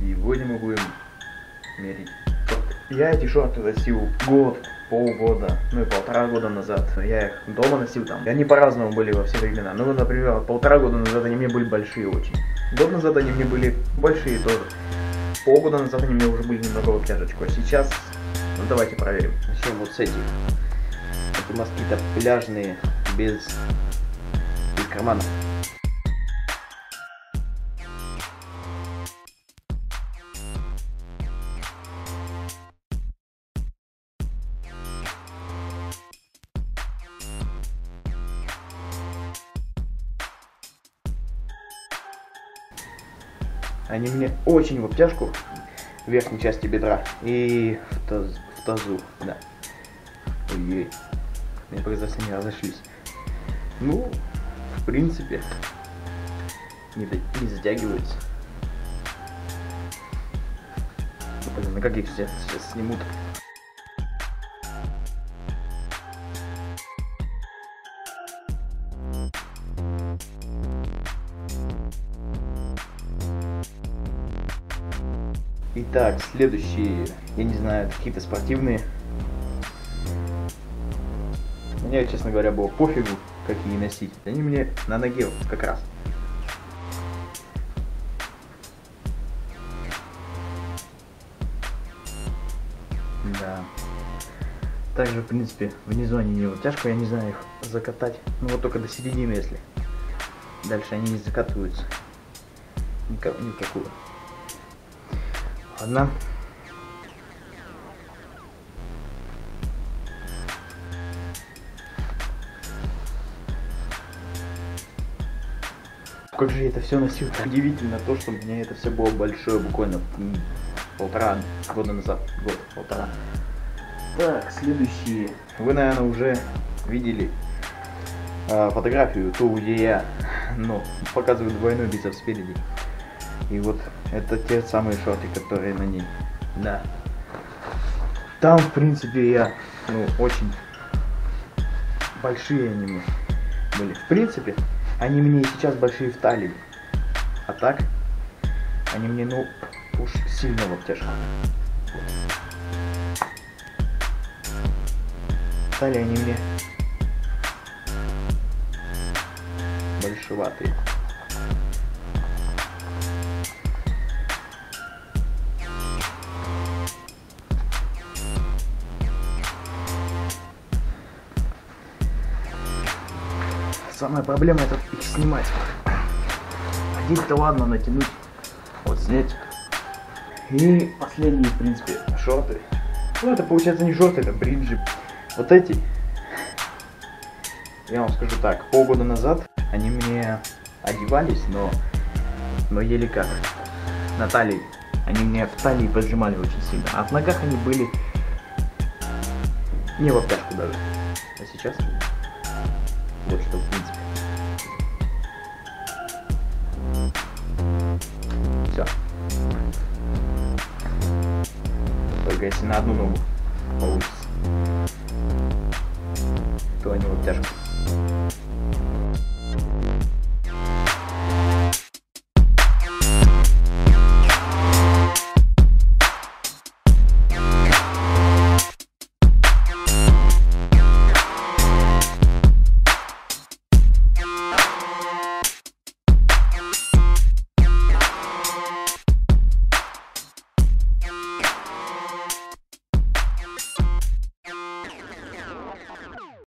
Сегодня мы будем мерить. Я эти шорты носил год, полгода, ну и полтора года назад. Я их дома носил там. И они по-разному были во все времена. Ну, например, полтора года назад они мне были большие очень. Год назад они мне были большие тоже. Полгода назад они мне уже были немного в обтяжечку. А сейчас, ну давайте проверим. Начнем вот с этих. Это москито пляжные, без, без карманов. Они мне очень в обтяжку в верхней части бедра и в, таз, в тазу, да. Ой, мне показалось, они разошлись. Ну, в принципе, не, не затягиваются. Блин, ну как их сейчас, сейчас снимут? Итак, следующие, я не знаю, какие-то спортивные. Мне, честно говоря, было пофигу, какие носить. Они мне на ноге как раз. Да. Также, в принципе, внизу они не тяжко, я не знаю их закатать. Ну вот только до середины, если. Дальше они не закатываются. Никакую. Ладно. Как же это все носил? Удивительно то, что у меня это все было большое, буквально полтора года назад. Год, полтора. Так, следующие. Вы, наверное, уже видели э, фотографию, ту, где я, ну, показываю двойной бицепс спереди. И вот это те самые шорты, которые на ней. Да. Там, в принципе, я, ну, очень большие они были. В принципе, они мне сейчас большие в талии. А так, они мне, ну, уж сильно в обтяжку. Талии они мне большеватые. Самая проблема это их снимать. Один-то ладно натянуть, вот снять. И последние, в принципе, шорты. Ну это получается не шорты, это бриджи. Вот эти, я вам скажу так, полгода назад они мне одевались, но, но еле как. На талии. Они мне в талии поджимали очень сильно. А в ногах они были не в обтяжку даже. А сейчас вот что в принципе. Все. Только если на одну ногу получится.